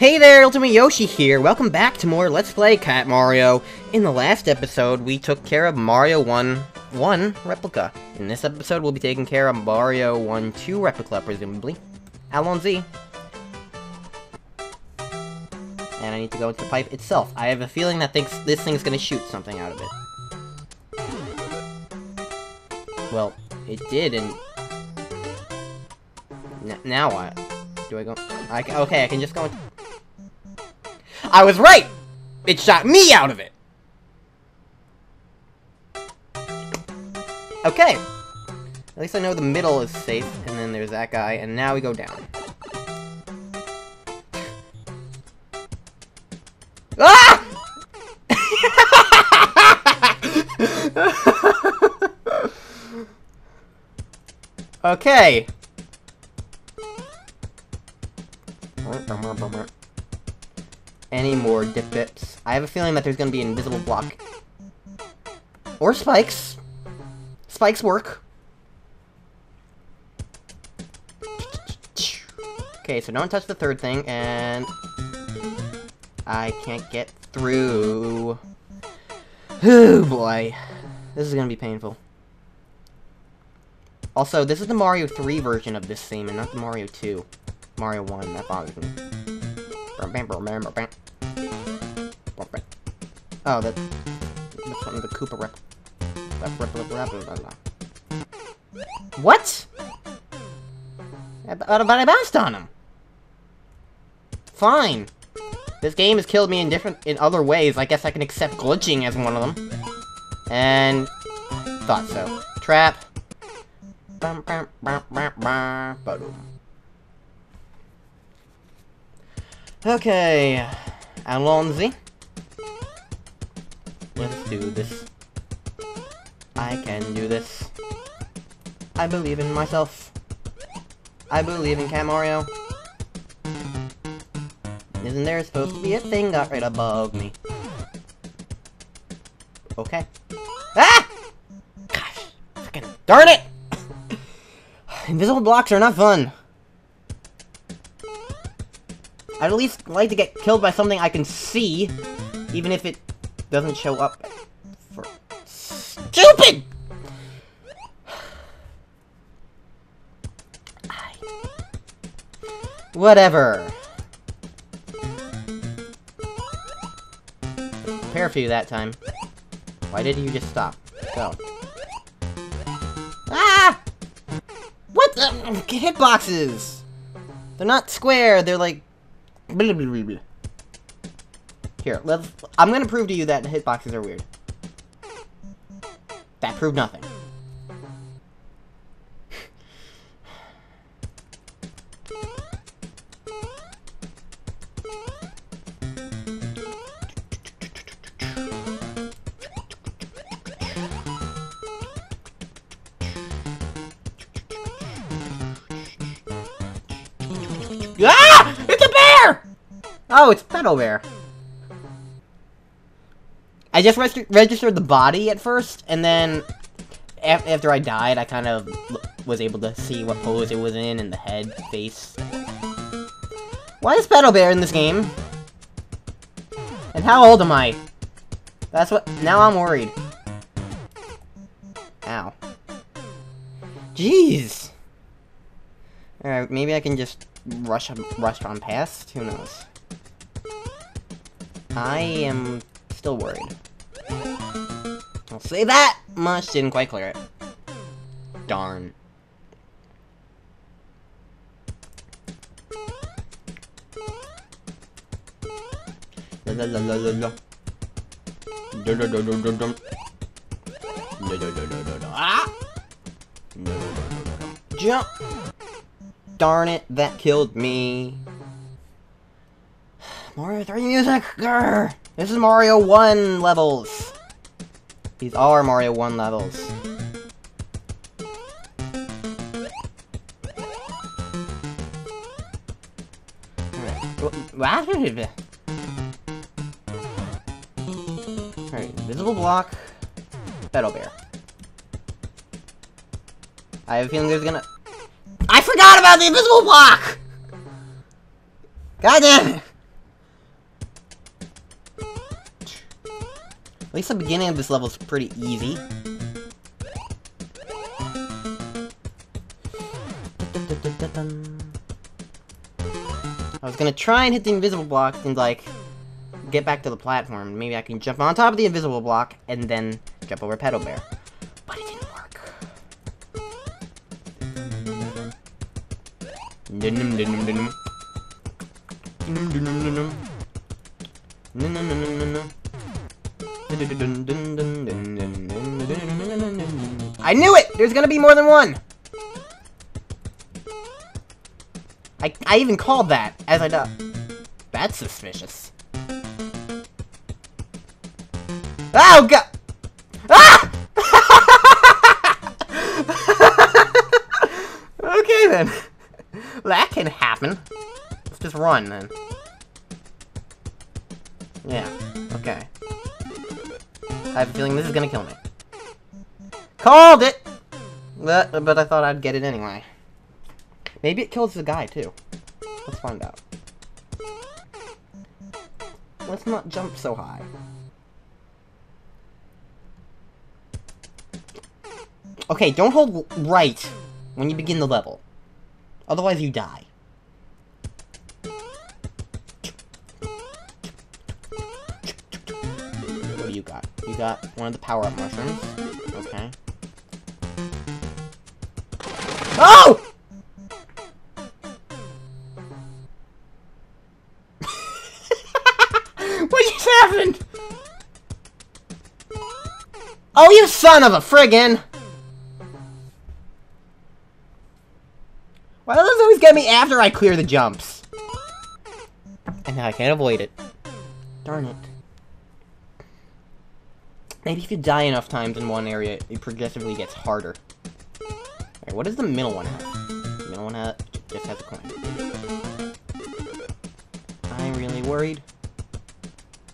Hey there, Ultimate Yoshi here. Welcome back to more Let's Play Cat Mario. In the last episode, we took care of Mario 1 1 replica. In this episode, we'll be taking care of Mario 1 2 replica, presumably. Alonzi. And I need to go into the pipe itself. I have a feeling that thinks this thing's gonna shoot something out of it. Well, it did, and... N now what? Do I go... I okay, I can just go in... I was right! It shot me out of it! Okay. At least I know the middle is safe, and then there's that guy, and now we go down. Ah! okay. More dip dips? I have a feeling that there's gonna be an invisible block. Or spikes. Spikes work. Okay, so don't touch the third thing, and... I can't get through. Oh boy. This is gonna be painful. Also, this is the Mario 3 version of this theme, and not the Mario 2. Mario 1, that bothers me. Oh, that, that's one of the Koopa rep. What? But I bounced on him. Fine. This game has killed me in different, in other ways. I guess I can accept glitching as one of them. And thought so. Trap. Okay, Alonzi. Let's do this. I can do this. I believe in myself. I believe in Cat Mario. Isn't there supposed to be a thing got right above me? Okay. Ah! Gosh, fucking darn it! Invisible blocks are not fun. I'd at least like to get killed by something I can see, even if it doesn't show up for... STUPID! Whatever. Prepare for you that time. Why did you just stop? Go. Ah! What the? Hitboxes! They're not square, they're like Here, let's. I'm gonna prove to you that hitboxes are weird. That proved nothing. ah! It's a bear! Oh, it's Pedobear. I just reg registered the body at first, and then af after I died, I kind of was able to see what pose it was in, and the head, face. Why is Battle Bear in this game? And how old am I? That's what- now I'm worried. Ow. Jeez! Alright, maybe I can just rush, rush on past? Who knows? I am still worried. I'll say that much, didn't quite clear it. Darn. La la la la la la. Da da da da da da. Da da da da da da. Ah! Jump! Darn it, that killed me. Mario 3 music! Grr! This is Mario 1 levels! These are Mario 1 levels. Alright. Invisible block. Pedobear. I have a feeling there's gonna... I forgot about the invisible block! God damn it! Least the beginning of this level is pretty easy. I was gonna try and hit the invisible block and, like, get back to the platform. Maybe I can jump on top of the invisible block and then jump over Pedobear. But it didn't work. I knew it! There's gonna be more than one! I, I even called that as I do. That's suspicious. Oh god! Ah! okay then. That can happen. Let's just run then. Yeah, okay. I have a feeling this is gonna kill me. Called it! But, but I thought I'd get it anyway. Maybe it kills the guy, too. Let's find out. Let's not jump so high. Okay, don't hold right when you begin the level. Otherwise you die. Got? One of the power-up mushrooms. Okay. Oh! what just happened? Oh, you son of a friggin'! Why does this always get me after I clear the jumps? And now I can't avoid it. Darn it. Maybe if you die enough times in one area, it progressively gets harder. Alright, what does the middle one have? The middle one ha just has a coin. I'm really worried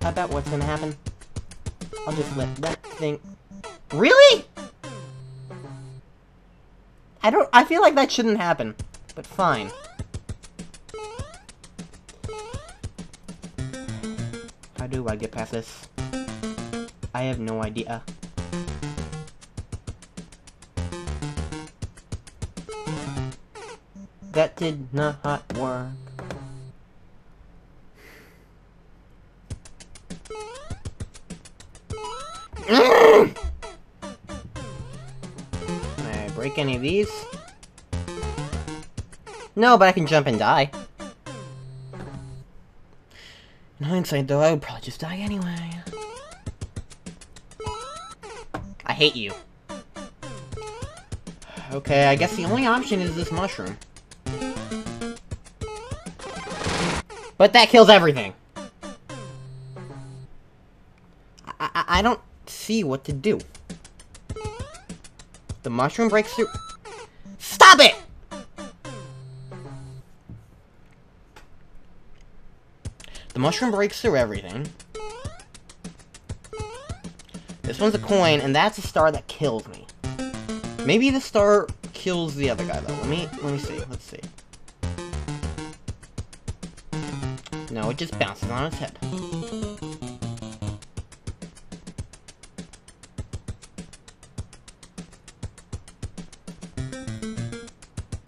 How about what's gonna happen. I'll just let that thing... Really? I don't- I feel like that shouldn't happen. But fine. How do I get past this? I have no idea. That did not work. Can I break any of these? No, but I can jump and die. In hindsight, though, I would probably just die anyway. Hate you. Okay, I guess the only option is this mushroom. But that kills everything. I, I, I don't see what to do. The mushroom breaks through... Stop it! The mushroom breaks through everything. This one's a coin, and that's a star that kills me. Maybe the star kills the other guy, though. Let me, let me see. Let's see. No, it just bounces on its head.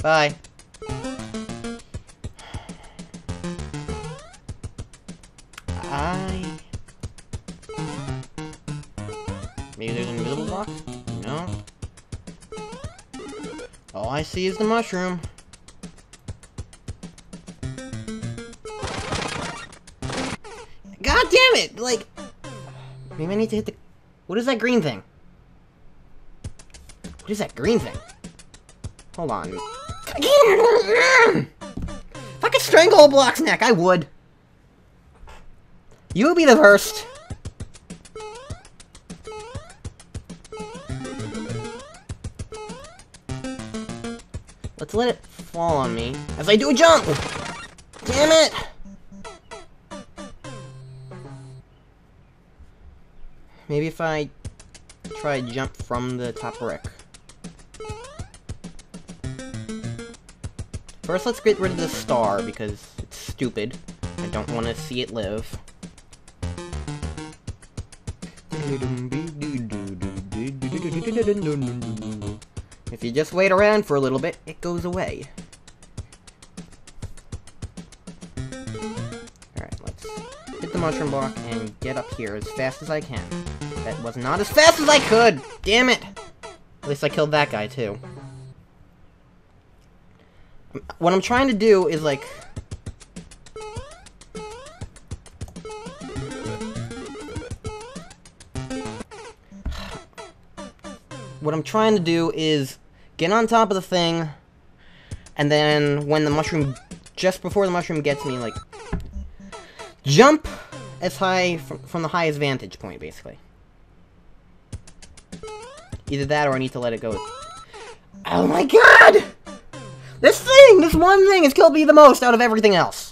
Bye. All I the mushroom. God damn it! Like... Maybe I need to hit the... What is that green thing? What is that green thing? Hold on. If I could strangle a block's neck, I would. You would be the first. Let's let it fall on me as I do a jump! Damn it! Maybe if I try to jump from the top brick. First, let's get rid of the star, because it's stupid. I don't want to see it live. If you just wait around for a little bit, it goes away. Alright, let's hit the mushroom block and get up here as fast as I can. That was not as fast as I could! Damn it! At least I killed that guy, too. What I'm trying to do is, like... What I'm trying to do is get on top of the thing, and then when the mushroom, just before the mushroom gets me, like, jump as high from, from the highest vantage point, basically. Either that or I need to let it go. Oh my god! This thing, this one thing has killed me the most out of everything else.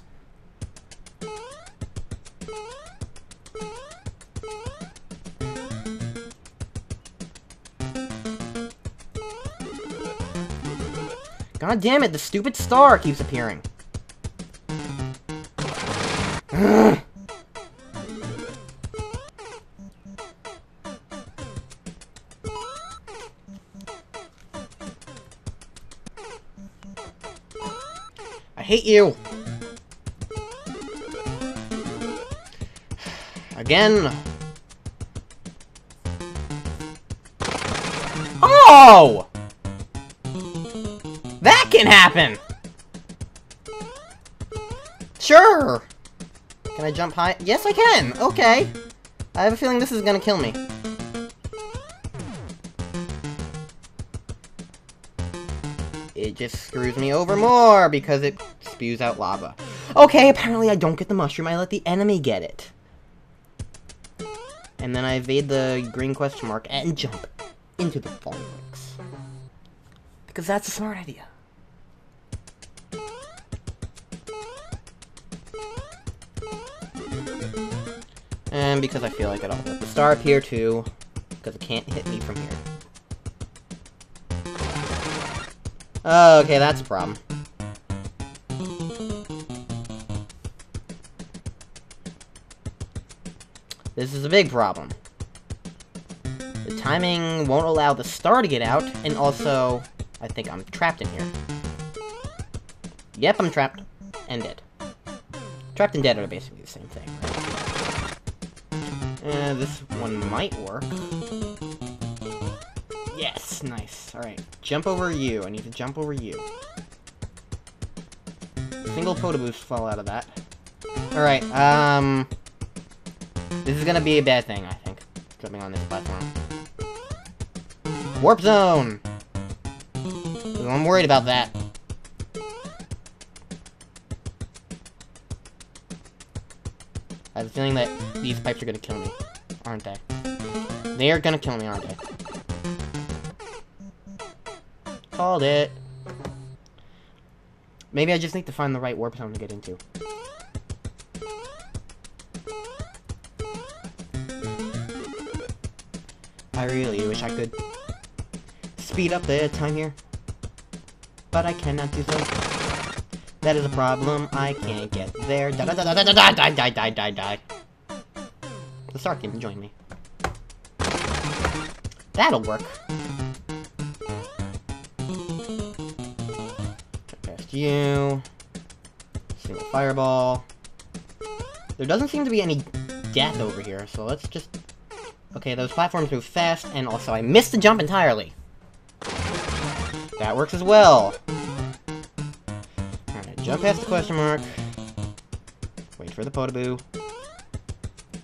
God damn it, the stupid star keeps appearing. I hate you! Again! Oh! Can happen! Sure! Can I jump high? Yes, I can! Okay. I have a feeling this is gonna kill me. It just screws me over more because it spews out lava. Okay, apparently I don't get the mushroom, I let the enemy get it. And then I evade the green question mark and jump into the falling. Because that's a smart idea. Because I feel like it, I'll let the star up here too, because it can't hit me from here. Oh, Okay, that's a problem. This is a big problem. The timing won't allow the star to get out, and also, I think I'm trapped in here. Yep, I'm trapped. And dead. Trapped and dead are basically the same thing. Uh, this one might work. Yes, nice. Alright, jump over you. I need to jump over you. Single Podoboost fall out of that. Alright, um... This is gonna be a bad thing, I think. Jumping on this platform. Warp Zone! I'm worried about that. I have a feeling that these pipes are gonna kill me. Aren't they? They are gonna kill me, aren't they? Called it. Maybe I just need to find the right warp zone to get into. I really wish I could speed up the time here. But I cannot do so. That is a problem. I can't get there. Die, die, die, die, die, die, die, die, die, die. The star can join me. That'll work. Past you. Single fireball. There doesn't seem to be any death over here, so let's just... Okay, those platforms move fast, and also I missed the jump entirely. That works as well. Jump past the question mark. Wait for the Podoboo.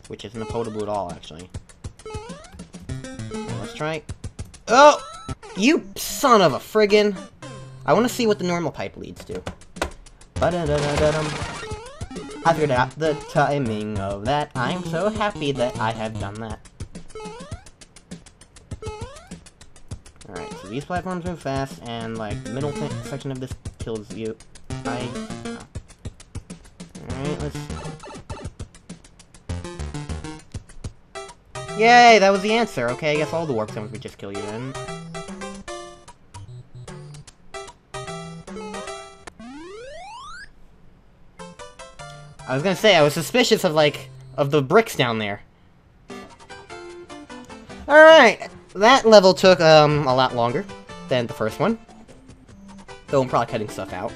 Which isn't a Podoboo at all, actually. Right, let's try... Oh! You son of a friggin'! I want to see what the normal pipe leads to. -da -da -da. I figured out the timing of that. I'm so happy that I have done that. Alright, so these platforms move fast, and, like, the middle section of this kills you. I... Alright, let's... Yay, that was the answer. Okay, I guess all the warp zones would just kill you then. I was gonna say, I was suspicious of, like, of the bricks down there. Alright, that level took um a lot longer than the first one. Though I'm probably cutting stuff out.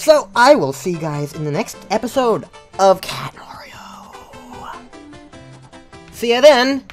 So, I will see you guys in the next episode of Cat Mario. See ya then!